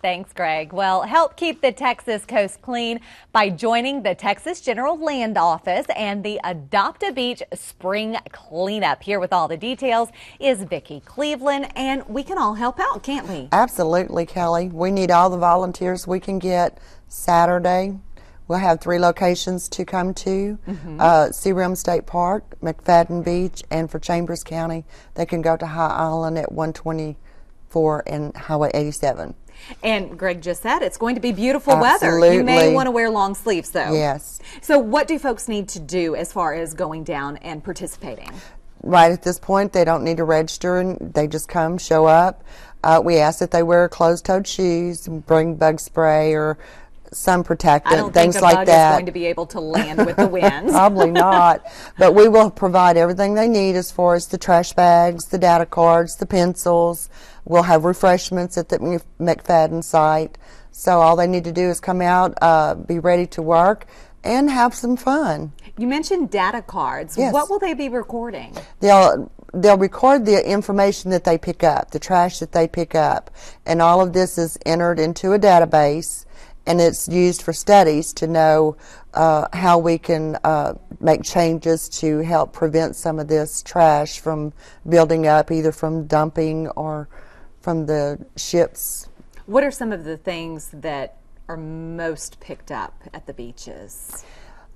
Thanks, Greg. Well, help keep the Texas coast clean by joining the Texas General Land Office and the Adopt a Beach Spring Cleanup. Here with all the details is Vickie Cleveland, and we can all help out, can't we? Absolutely, Kelli. We need all the volunteers we can get Saturday. We'll have three locations to come to mm-hmm. uh, Sea Rim State Park, McFadden Beach, and for Chambers County, they can go to High Island at 124 and Highway 87. And Greg just said it's going to be beautiful Absolutely. weather. You may want to wear long sleeves though. Yes. So what do folks need to do as far as going down and participating? Right at this point, they don't need to register and they just come, show up. Uh, we ask that they wear closed-toed shoes, and bring bug spray or sun protectant, things like that. going to be able to land with the winds. Probably not. But we will provide everything they need as far as the trash bags, the data cards, the pencils. We'll have refreshments at the McFadden site. So all they need to do is come out, uh, be ready to work, and have some fun. You mentioned data cards. Yes. What will they be recording? They'll they'll record the information that they pick up, the trash that they pick up, and all of this is entered into a database and it's used for studies to know uh, how we can uh, make changes to help prevent some of this trash from building up, either from dumping or from the ships. What are some of the things that are most picked up at the beaches?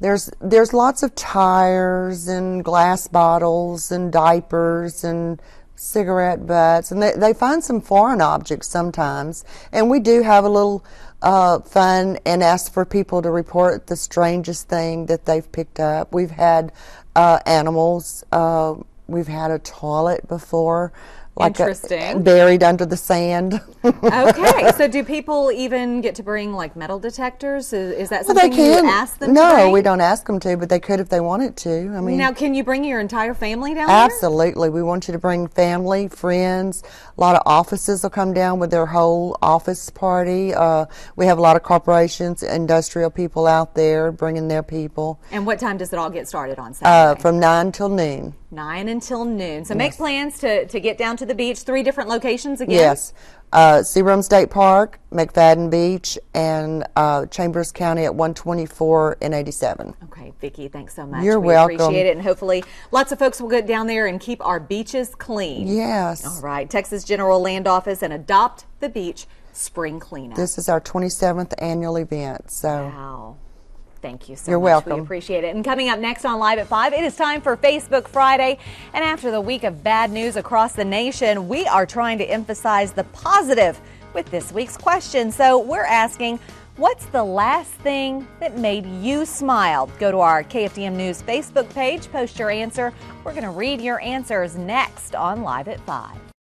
There's there's lots of tires and glass bottles and diapers and cigarette butts, and they, they find some foreign objects sometimes. And we do have a little uh, fun and ask for people to report the strangest thing that they've picked up. We've had uh, animals. Uh, we've had a toilet before like Interesting. A, buried under the sand. okay, so do people even get to bring like metal detectors? Is, is that something well, they can. you ask them? No, we don't ask them to, but they could if they wanted to. I mean, now can you bring your entire family down? Absolutely, there? we want you to bring family, friends. A lot of offices will come down with their whole office party. Uh, we have a lot of corporations, industrial people out there bringing their people. And what time does it all get started on Saturday? Uh, from nine till noon. 9 until noon. So yes. make plans to, to get down to the beach. Three different locations again? Yes. Uh, State Park, McFadden Beach, and uh, Chambers County at 124 and 87. Okay, Vickie, thanks so much. You're we welcome. appreciate it, and hopefully lots of folks will get down there and keep our beaches clean. Yes. All right, Texas General Land Office and Adopt the Beach Spring Cleanup. This is our 27th annual event. So. Wow. Thank you so You're much. welcome. We appreciate it. And coming up next on Live at 5, it is time for Facebook Friday. And after the week of bad news across the nation, we are trying to emphasize the positive with this week's question. So we're asking, What's the last thing that made you smile? Go to our KFDM News Facebook page, post your answer. We're going to read your answers next on Live at 5.